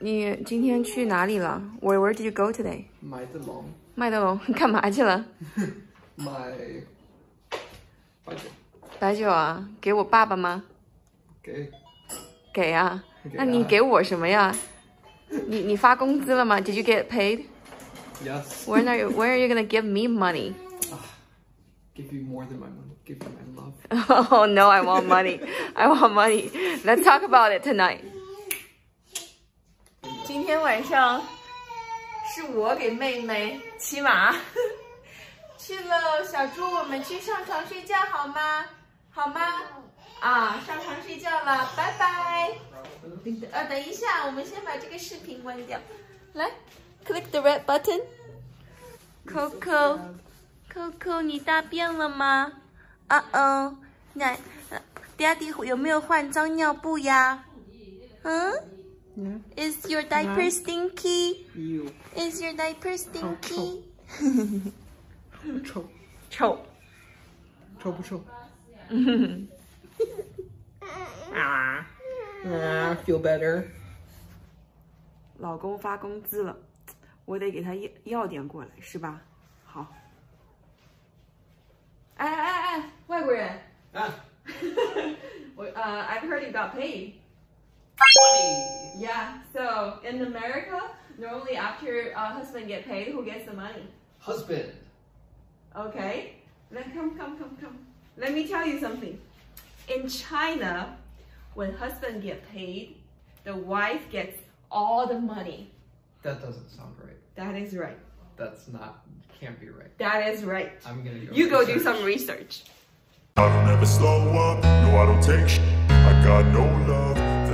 你今天去哪里了？Where Where did you go today？麦德龙，麦德龙干嘛去了？买白酒白酒啊，给我爸爸吗？给给啊。给那你啊给我什么呀？你你发工资了吗？Did you get paid? Yes. When are you When are you gonna give me money? Give you more than my money. Give you my love. Oh no, I want money. I want money. Let's talk about it tonight. 今天晚上是我给妹妹骑马，去了小猪，我们去上床睡觉好吗？好吗？啊，上床睡觉了，拜拜。呃，等一下，我们先把这个视频关掉。来，click the red button。Coco。Coco，你大便了吗？啊哦，那，Daddy 有没有换脏尿布呀？嗯 ？Is your diaper stinky? You Is your diaper stinky? 臭臭。臭不臭？啊！ Ah, feel better. 老公发工资了，我得给他要要点过来，是吧？好。哎哎哎，外国人， Ah, 我呃、i v e heard you got paid. money. Yeah. So in America, normally after uh, husband get paid, who gets the money? Husband. Okay. Then come, come, come, come. Let me tell you something. In China, when husband get paid, the wife gets all the money. That doesn't sound right. That is right. That's not. Can't be right. That is right. I'm gonna go. You go do some research. I don't ever slow up, no I don't take sh- I got no love for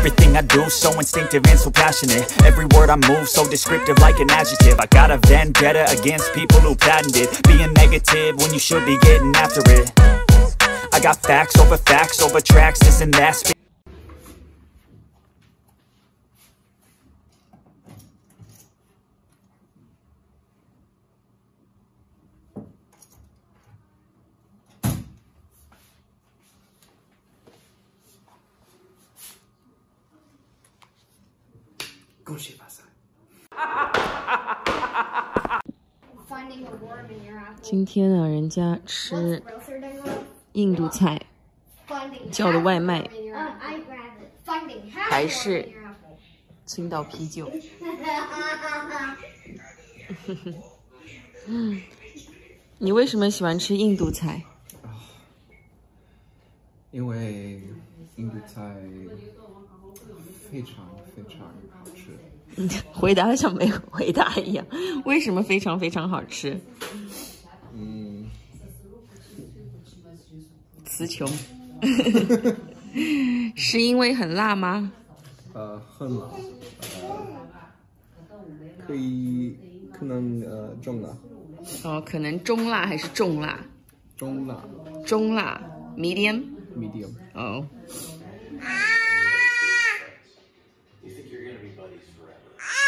Everything I do so instinctive and so passionate. Every word I move so descriptive like an adjective. I got a vendetta against people who patented Being negative when you should be getting after it. I got facts over facts over tracks, this and that 今天老人家吃印度菜叫的外卖。还是青岛啤酒。你为什么喜欢吃印度菜？因为印度菜非常非常好吃。回答的像没回答一样。为什么非常非常好吃？嗯，词穷。是因为很辣吗？呃，很辣，呃，可以可能呃中辣，哦，可能中辣还是重辣？中辣中辣，medium。，medium。哦，buddies forever.